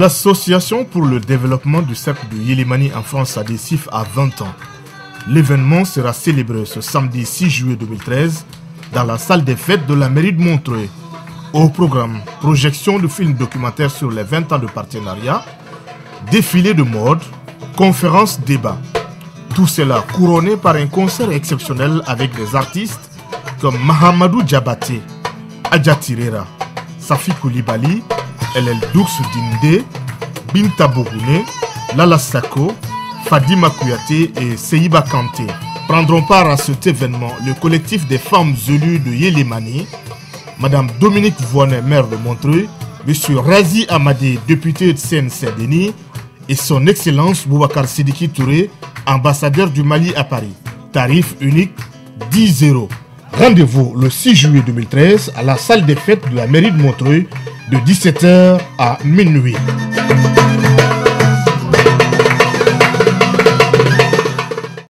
L'Association pour le développement du cercle de Yélimani en France a à 20 ans. L'événement sera célébré ce samedi 6 juillet 2013 dans la salle des fêtes de la mairie de Montreuil. Au programme, projection de films documentaires sur les 20 ans de partenariat, défilé de mode, conférence débat. Tout cela couronné par un concert exceptionnel avec des artistes comme Mahamadou Djabate, Adja Tirera, Safi Koulibaly, El Doux Dinde, Binta Bogoune, Lala Sako, Fadima Kouyaté et Seiba Kanté. Prendront part à cet événement le collectif des femmes élues de Yélimani, Madame Dominique Voinet, maire de Montreuil, Monsieur Razi Amadé, député de Seine-Saint-Denis, et son Excellence Boubacar Sidiki Touré, ambassadeur du Mali à Paris. Tarif unique 10 euros. Rendez-vous le 6 juillet 2013 à la salle des fêtes de la mairie de Montreuil de 17h à minuit.